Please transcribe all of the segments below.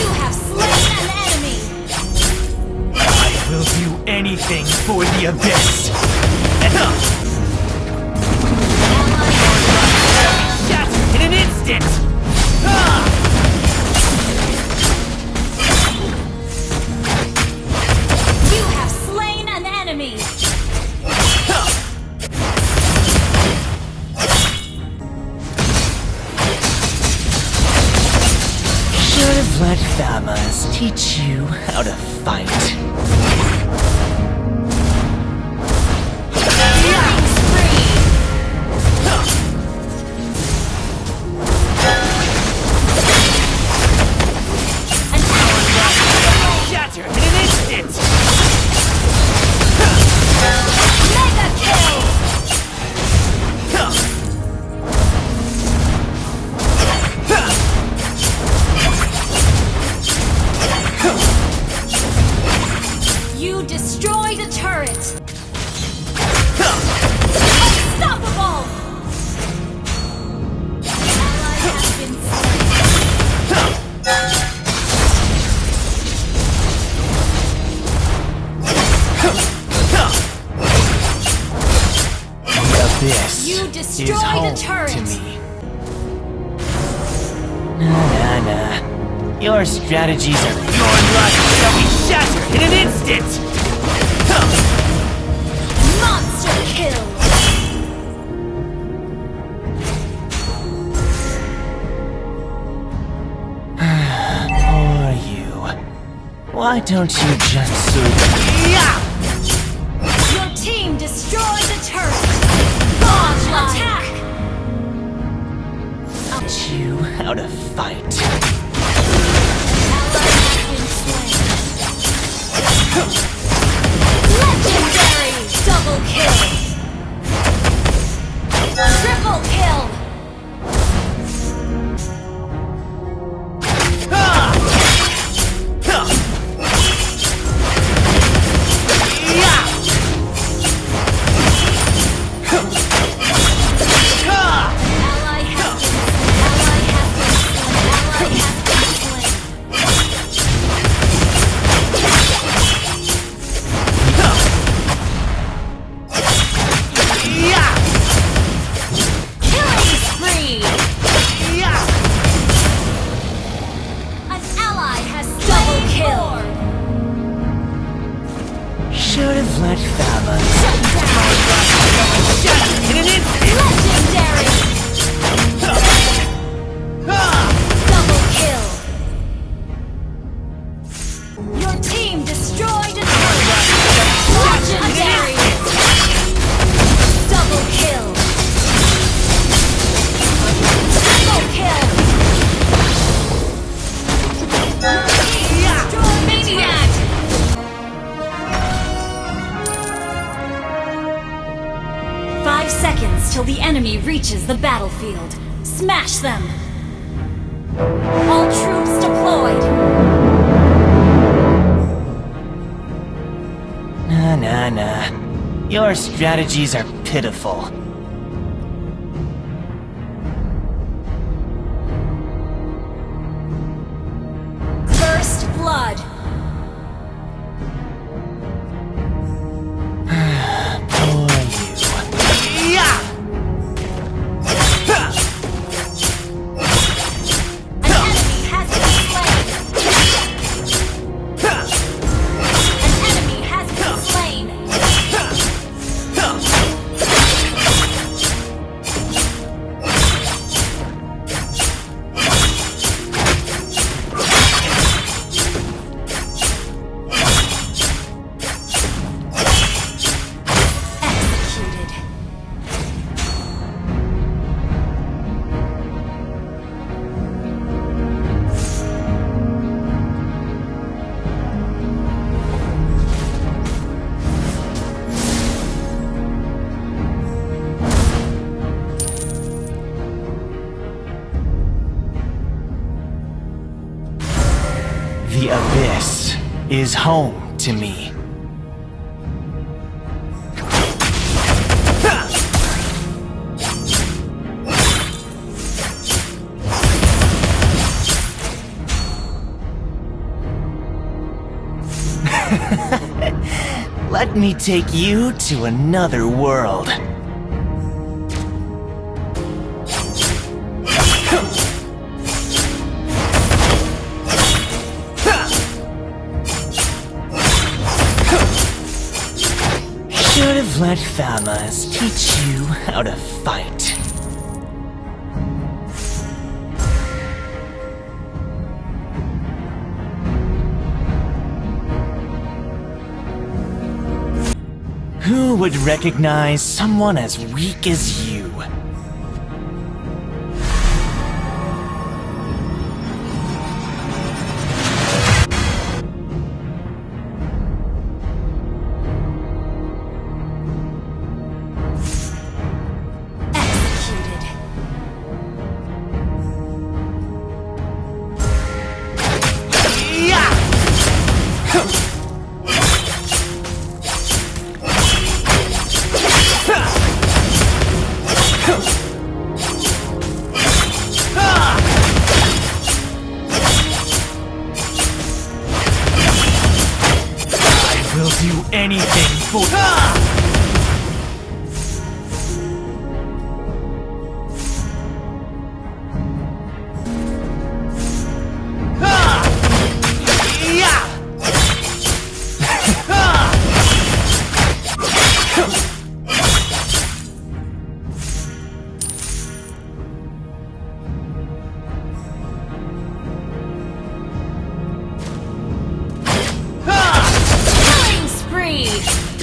You have slain an enemy! I will do anything for the! strategies are your life shall be shattered in an instant! Monster kill! Poor you. Why don't you just surrender? Yeah! Your team destroyed the turret! Launch attack! You how to fight. enemy reaches the battlefield. Smash them! All troops deployed! Nah, nah, nah. Your strategies are pitiful. is home to me. Let me take you to another world. Let Famas teach you how to fight. Who would recognize someone as weak as you? Spree.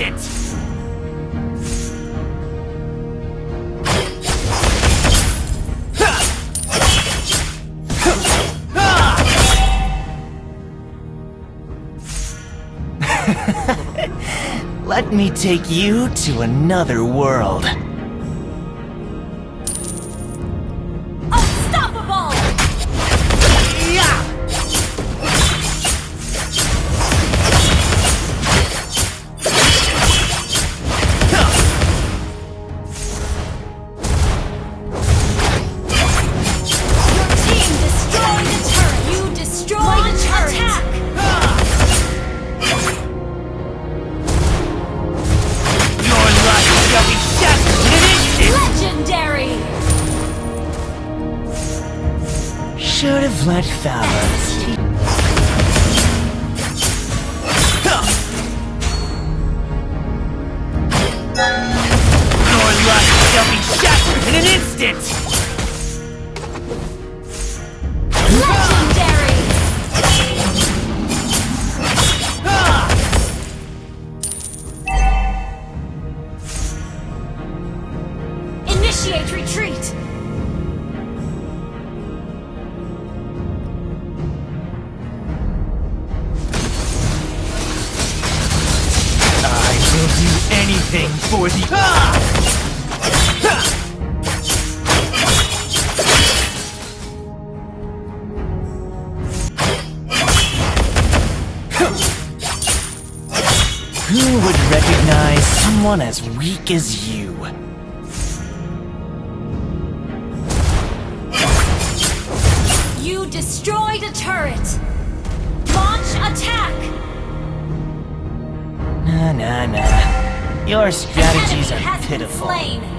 An! Let me take you to another world. An instant! Legendary. Initiate retreat. I will do anything for the. Who recognize someone as weak as you? You destroyed a turret. Launch attack. Nah, nah, nah. Your strategies are pitiful. slain.